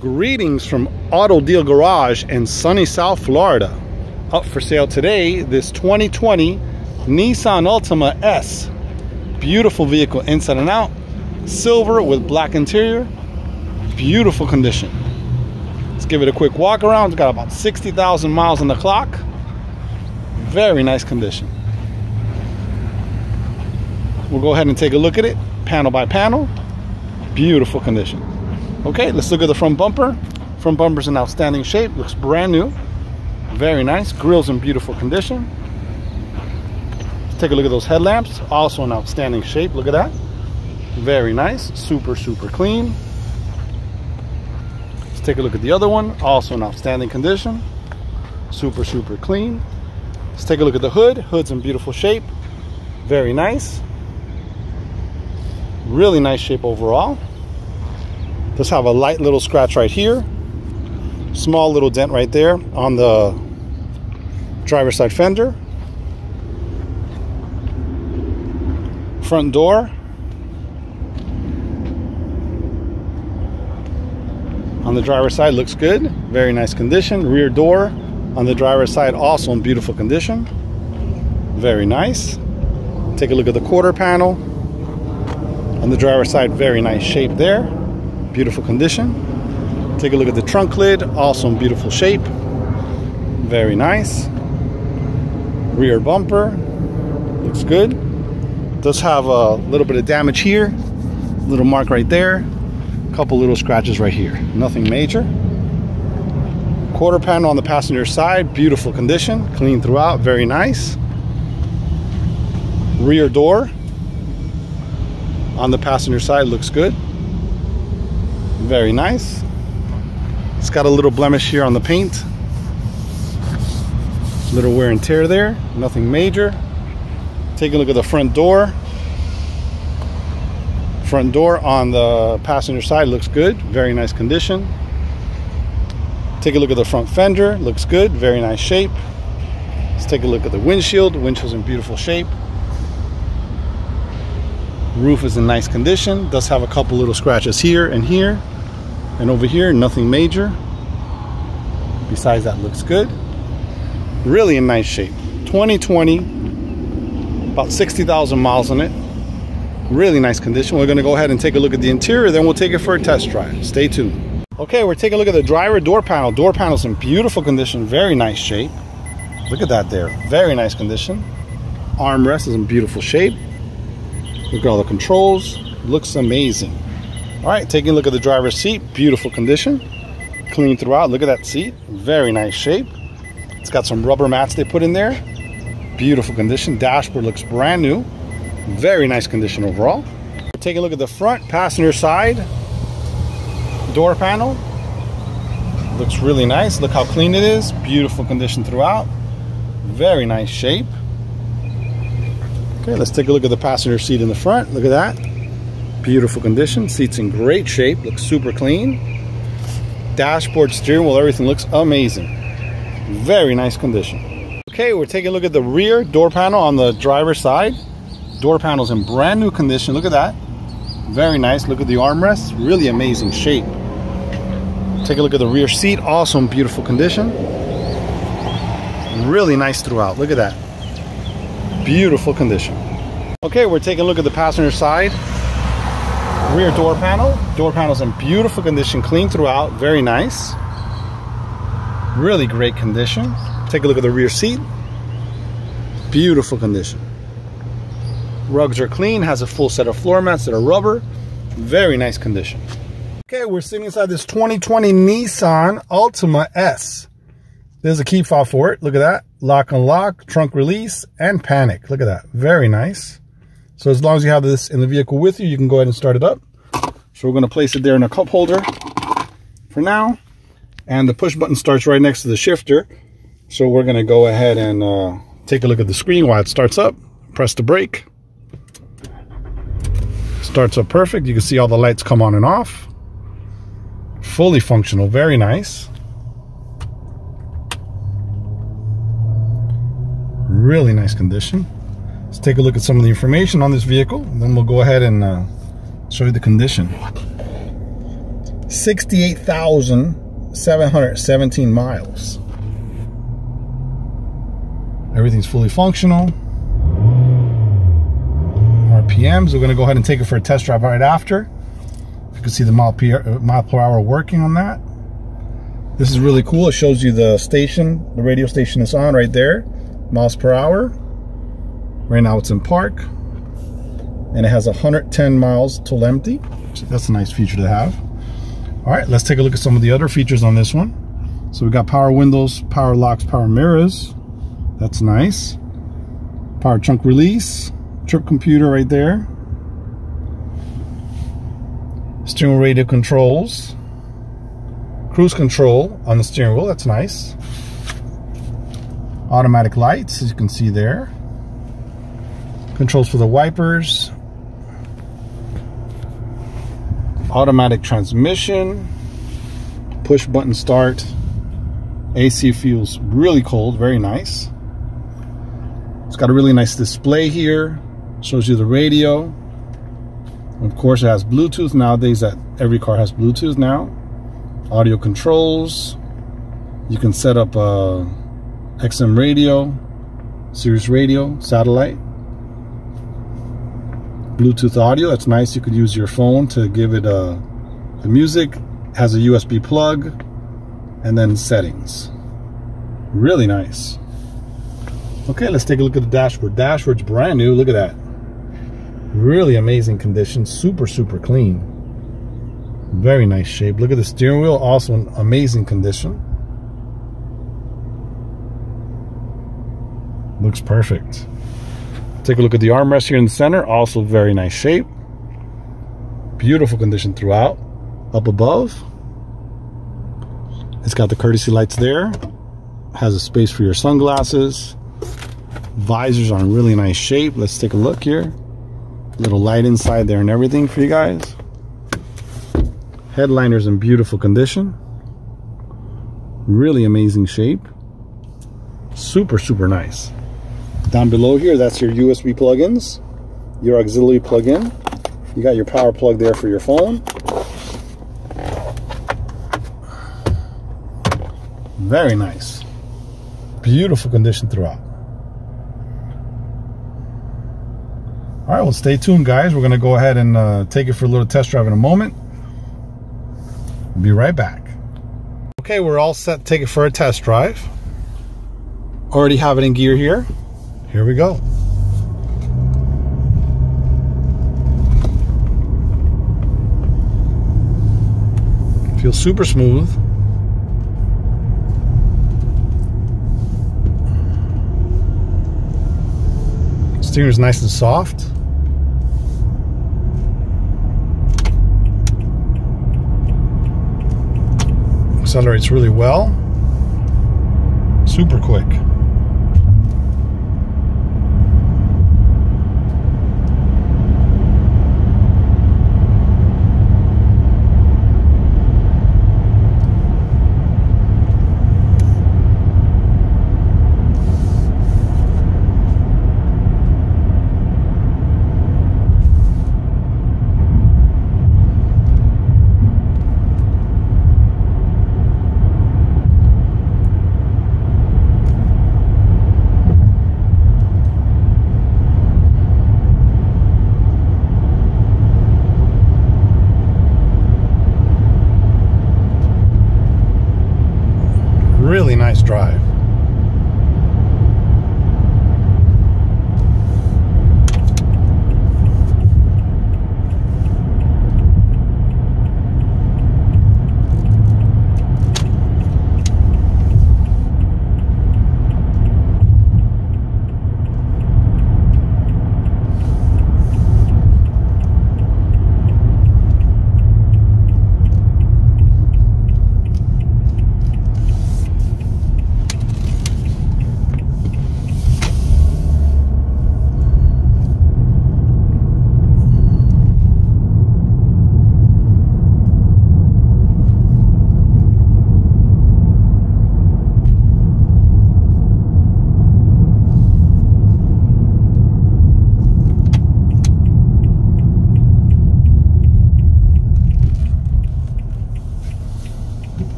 Greetings from Auto Deal Garage in sunny South Florida. Up for sale today, this 2020 Nissan Altima S. Beautiful vehicle inside and out. Silver with black interior. Beautiful condition. Let's give it a quick walk around. It's got about 60,000 miles on the clock. Very nice condition. We'll go ahead and take a look at it panel by panel. Beautiful condition. Okay, let's look at the front bumper. Front bumper's in outstanding shape, looks brand new. Very nice, grill's in beautiful condition. Let's take a look at those headlamps, also in outstanding shape, look at that. Very nice, super, super clean. Let's take a look at the other one, also in outstanding condition. Super, super clean. Let's take a look at the hood. Hood's in beautiful shape. Very nice. Really nice shape overall. Does have a light little scratch right here. Small little dent right there on the driver's side fender. Front door. On the driver's side looks good. Very nice condition. Rear door on the driver's side also in beautiful condition. Very nice. Take a look at the quarter panel. On the driver's side, very nice shape there beautiful condition. Take a look at the trunk lid, awesome beautiful shape. Very nice. Rear bumper, looks good. Does have a little bit of damage here, little mark right there, a couple little scratches right here. Nothing major. Quarter panel on the passenger side, beautiful condition, clean throughout, very nice. Rear door on the passenger side looks good. Very nice. It's got a little blemish here on the paint. Little wear and tear there, nothing major. Take a look at the front door. Front door on the passenger side looks good, very nice condition. Take a look at the front fender, looks good, very nice shape. Let's take a look at the windshield. Windshield's in beautiful shape. Roof is in nice condition. Does have a couple little scratches here and here. And over here, nothing major. Besides that, looks good. Really in nice shape. 2020, about 60,000 miles on it. Really nice condition. We're gonna go ahead and take a look at the interior, then we'll take it for a test drive. Stay tuned. Okay, we're taking a look at the driver door panel. Door panel's in beautiful condition, very nice shape. Look at that there, very nice condition. Armrest is in beautiful shape. Look at all the controls, looks amazing. All right, taking a look at the driver's seat, beautiful condition. Clean throughout, look at that seat, very nice shape. It's got some rubber mats they put in there. Beautiful condition, dashboard looks brand new. Very nice condition overall. Take a look at the front passenger side. Door panel. Looks really nice. Look how clean it is. Beautiful condition throughout. Very nice shape. Okay, let's take a look at the passenger seat in the front. Look at that. Beautiful condition. Seats in great shape. Looks super clean. Dashboard, steering wheel, everything looks amazing. Very nice condition. Okay, we're taking a look at the rear door panel on the driver's side. Door panel's in brand new condition. Look at that. Very nice. Look at the armrests. Really amazing shape. Take a look at the rear seat. Also in beautiful condition. Really nice throughout. Look at that. Beautiful condition. Okay, we're taking a look at the passenger side. Rear door panel. Door panel's in beautiful condition, clean throughout, very nice. Really great condition. Take a look at the rear seat. Beautiful condition. Rugs are clean, has a full set of floor mats that are rubber. Very nice condition. Okay, we're sitting inside this 2020 Nissan Altima S. There's a key fob for it. Look at that. Lock and lock, trunk release, and panic. Look at that. Very nice. So as long as you have this in the vehicle with you, you can go ahead and start it up. So we're going to place it there in a cup holder for now. And the push button starts right next to the shifter. So we're going to go ahead and uh, take a look at the screen while it starts up. Press the brake. Starts up perfect. You can see all the lights come on and off. Fully functional. Very nice. Really nice condition. Let's take a look at some of the information on this vehicle, and then we'll go ahead and uh, show you the condition. 68,717 miles. Everything's fully functional. RPMs, we're gonna go ahead and take it for a test drive right after. You can see the mile per, uh, mile per hour working on that. This is really cool. It shows you the station, the radio station is on right there, miles per hour. Right now it's in park. And it has 110 miles till empty. So that's a nice feature to have. All right, let's take a look at some of the other features on this one. So we got power windows, power locks, power mirrors. That's nice. Power trunk release, trip computer right there. Steering radio controls. Cruise control on the steering wheel, that's nice. Automatic lights, as you can see there. Controls for the wipers. Automatic transmission. Push button start. AC feels really cold, very nice. It's got a really nice display here. Shows you the radio. Of course, it has Bluetooth. Nowadays, that every car has Bluetooth now. Audio controls. You can set up uh, a XM radio, Sirius radio, satellite. Bluetooth audio. That's nice. You could use your phone to give it a, the music. Has a USB plug and then settings. Really nice. Okay, let's take a look at the dashboard. Dashboard's brand new. Look at that. Really amazing condition. Super, super clean. Very nice shape. Look at the steering wheel. Also in amazing condition. Looks perfect. Take a look at the armrest here in the center. Also very nice shape. Beautiful condition throughout. Up above. It's got the courtesy lights there. Has a space for your sunglasses Visors are in really nice shape. Let's take a look here. Little light inside there and everything for you guys. Headliner's in beautiful condition. Really amazing shape. Super, super nice. Down below here, that's your USB plugins, your auxiliary plug-in. You got your power plug there for your phone. Very nice. Beautiful condition throughout. All right, well, stay tuned, guys. We're going to go ahead and uh, take it for a little test drive in a moment. We'll be right back. Okay, we're all set to take it for a test drive. Already have it in gear here. Here we go. Feels super smooth. Steering is nice and soft. accelerates really well. Super quick.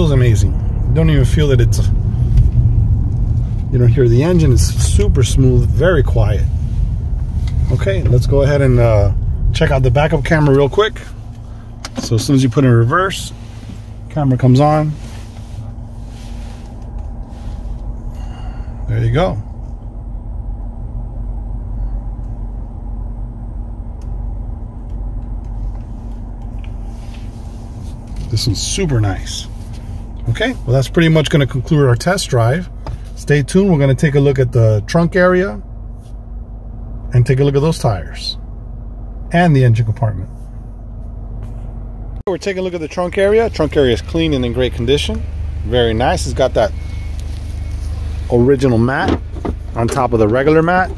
Feels amazing. You don't even feel that it's, you don't hear the engine. It's super smooth, very quiet. Okay, let's go ahead and uh, check out the backup camera real quick. So as soon as you put in reverse, camera comes on. There you go. This is super nice. Okay, well that's pretty much going to conclude our test drive. Stay tuned. We're going to take a look at the trunk area and take a look at those tires and the engine compartment. We're taking a look at the trunk area. Trunk area is clean and in great condition. Very nice. It's got that original mat on top of the regular mat.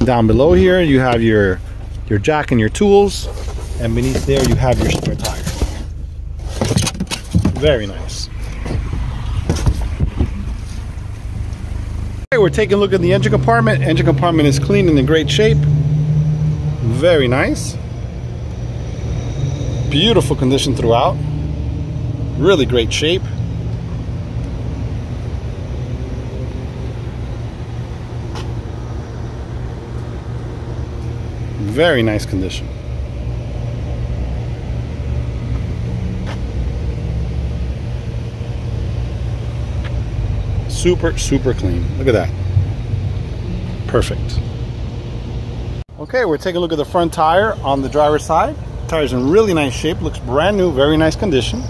Down below here you have your your jack and your tools and beneath there you have your spare tire. Very nice. Okay, we're taking a look at the engine compartment. Engine compartment is clean and in great shape. Very nice. Beautiful condition throughout. Really great shape. Very nice condition. Super, super clean. Look at that. Perfect. Okay, we're taking a look at the front tire on the driver's side. Tire's in really nice shape, looks brand new, very nice condition.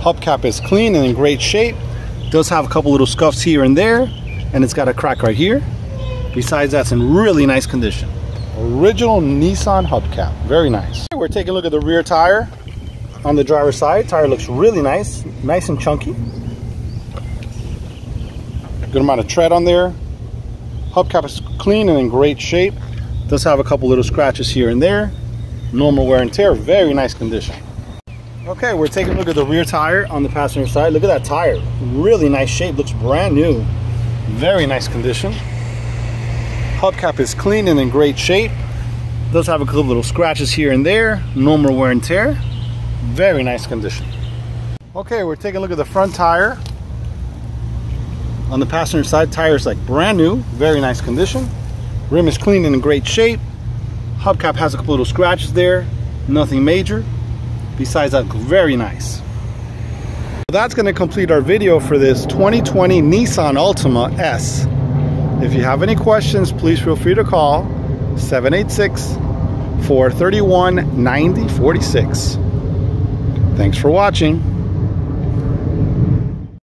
Hubcap is clean and in great shape. Does have a couple little scuffs here and there, and it's got a crack right here. Besides, that's in really nice condition. Original Nissan hubcap, very nice. We're taking a look at the rear tire on the driver's side. Tire looks really nice, nice and chunky. Good amount of tread on there. Hubcap is clean and in great shape. Does have a couple little scratches here and there. Normal wear and tear, very nice condition. Okay, we're taking a look at the rear tire on the passenger side. Look at that tire, really nice shape, looks brand new. Very nice condition. Hubcap is clean and in great shape. Does have a couple little scratches here and there. Normal wear and tear. Very nice condition. Okay, we're taking a look at the front tire on the passenger side, tires like brand new, very nice condition. Rim is clean and in great shape. Hubcap has a couple little scratches there, nothing major. Besides that, very nice. That's going to complete our video for this 2020 Nissan Altima S. If you have any questions, please feel free to call 786 431 9046. Thanks for watching.